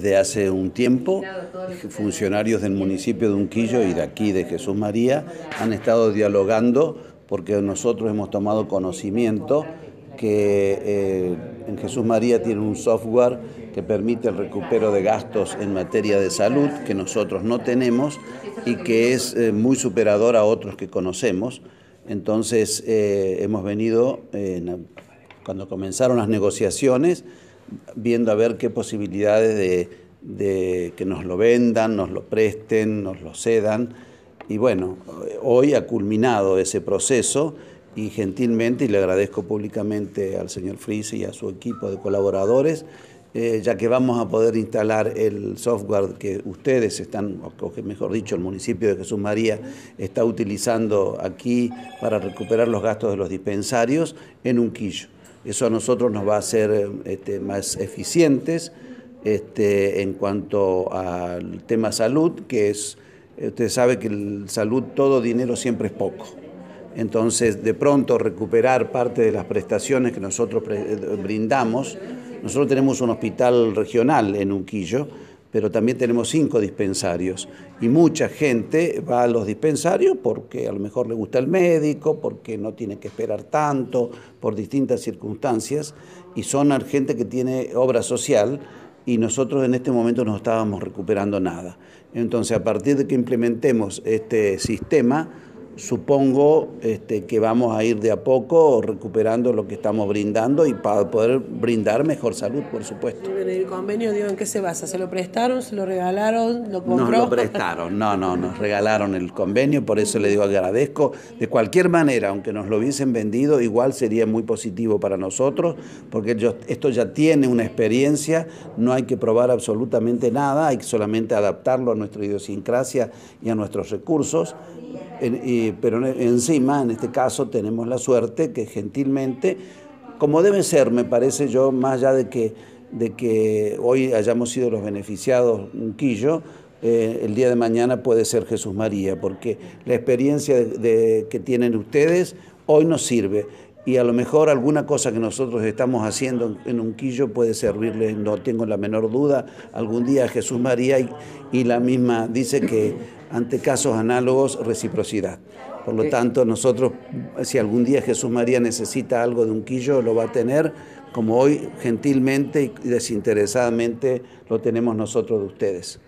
desde hace un tiempo. Funcionarios del municipio de Unquillo y de aquí de Jesús María han estado dialogando porque nosotros hemos tomado conocimiento que eh, en Jesús María tiene un software que permite el recupero de gastos en materia de salud que nosotros no tenemos y que es eh, muy superador a otros que conocemos. Entonces eh, hemos venido, cuando comenzaron las negociaciones, viendo a ver qué posibilidades de, que nos lo vendan, nos lo presten, nos lo cedan. Y bueno, hoy ha culminado ese proceso y gentilmente, y le agradezco públicamente al señor Frise y a su equipo de colaboradores, eh, ya que vamos a poder instalar el software que ustedes están, o mejor dicho, el municipio de Jesús María está utilizando aquí para recuperar los gastos de los dispensarios en un quillo. Eso a nosotros nos va a hacer este, más eficientes este, en cuanto al tema salud, que es, usted sabe que el salud, todo dinero siempre es poco. Entonces, de pronto recuperar parte de las prestaciones que nosotros brindamos. Nosotros tenemos un hospital regional en Unquillo, pero también tenemos cinco dispensarios. Y mucha gente va a los dispensarios porque a lo mejor le gusta el médico, porque no tiene que esperar tanto, por distintas circunstancias. Y son gente que tiene obra social y nosotros en este momento no estábamos recuperando nada. Entonces, a partir de que implementemos este sistema, supongo este, que vamos a ir de a poco recuperando lo que estamos brindando y para poder brindar mejor salud, por supuesto. ¿El convenio en qué se basa? ¿Se lo prestaron, se lo regalaron, lo compró? Nos lo prestaron, no, no, nos regalaron el convenio, por eso le digo agradezco. De cualquier manera, aunque nos lo hubiesen vendido, igual sería muy positivo para nosotros, porque esto ya tiene una experiencia, no hay que probar absolutamente nada, hay que solamente adaptarlo a nuestra idiosincrasia y a nuestros recursos pero encima, en este caso, tenemos la suerte que gentilmente, como debe ser, me parece yo, más allá de que, de que hoy hayamos sido los beneficiados un quillo, eh, el día de mañana puede ser Jesús María, porque la experiencia que tienen ustedes hoy nos sirve y a lo mejor alguna cosa que nosotros estamos haciendo en Unquillo puede servirle, no tengo la menor duda, algún día a Jesús María y, y la misma dice que ante casos análogos reciprocidad. Por lo tanto, nosotros, si algún día Jesús María necesita algo de un quillo, lo va a tener, como hoy gentilmente y desinteresadamente lo tenemos nosotros de ustedes.